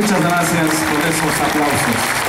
Muchas gracias por esos aplausos.